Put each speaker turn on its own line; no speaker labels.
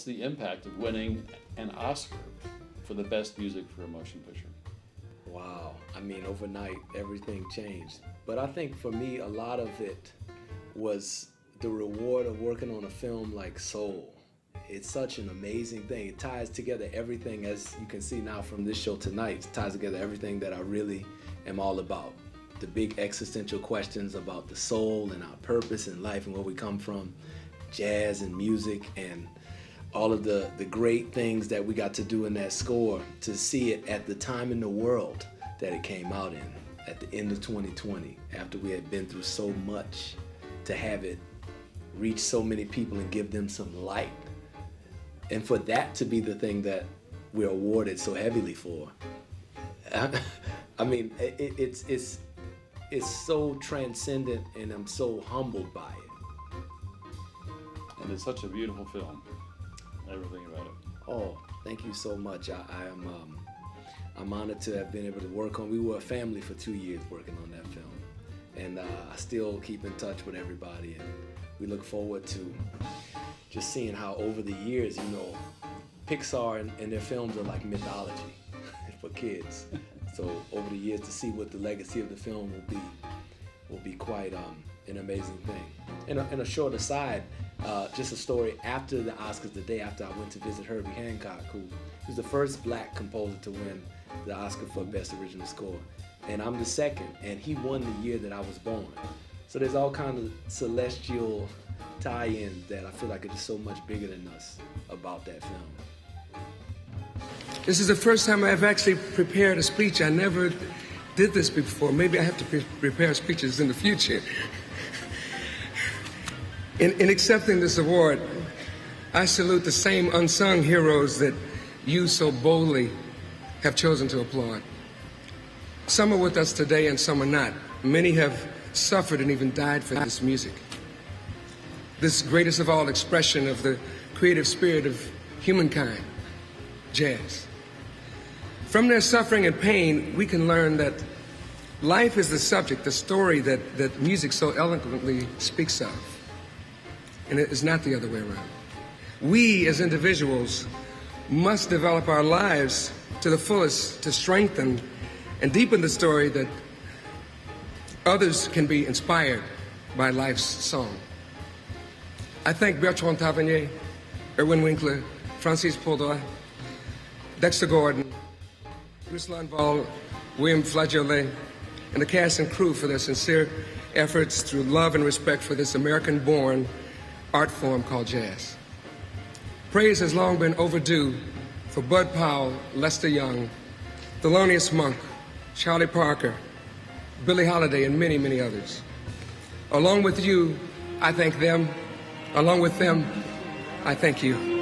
what's the impact of winning an Oscar for the best music for a motion picture?
Wow. I mean, overnight, everything changed. But I think for me, a lot of it was the reward of working on a film like Soul. It's such an amazing thing. It ties together everything, as you can see now from this show tonight, it ties together everything that I really am all about. The big existential questions about the soul and our purpose in life and where we come from, jazz and music, and all of the, the great things that we got to do in that score to see it at the time in the world that it came out in, at the end of 2020, after we had been through so much, to have it reach so many people and give them some light. And for that to be the thing that we're awarded so heavily for, I mean, it, it's it's it's so transcendent, and I'm so humbled by it.
And it's such a beautiful film. Everything about it.
Oh, thank you so much. I, I am um, I'm honored to have been able to work on. We were a family for two years working on that film, and uh, I still keep in touch with everybody, and we look forward to just seeing how over the years, you know, Pixar and, and their films are like mythology for kids. So over the years, to see what the legacy of the film will be, will be quite um, an amazing thing. And a, and a short aside, uh, just a story after the Oscars, the day after I went to visit Herbie Hancock, who was the first black composer to win the Oscar for Best Original Score. And I'm the second, and he won the year that I was born. So there's all kind of celestial tie-ins that I feel like are just so much bigger than us about that film.
This is the first time I've actually prepared a speech. I never did this before. Maybe I have to pre- prepare speeches in the future. In, in accepting this award, I salute the same unsung heroes that you so boldly have chosen to applaud. Some are with us today and some are not. Many have suffered and even died for this music. This greatest of all expression of the creative spirit of humankind, jazz. From their suffering and pain, we can learn that life is the subject, the story that, that music so eloquently speaks of. And it is not the other way around. We as individuals must develop our lives to the fullest to strengthen and deepen the story that others can be inspired by life's song. I thank Bertrand Tavernier, Irwin Winkler, Francis Paudras, Dexter Gordon, Ruslan Ball, William Flageolet, and the cast and crew for their sincere efforts through love and respect for this American born art form called jazz. Praise has long been overdue for Bud Powell, Lester Young, Thelonious Monk, Charlie Parker, Billie Holiday, and many, many others. Along with you, I thank them. Along with them, I thank you.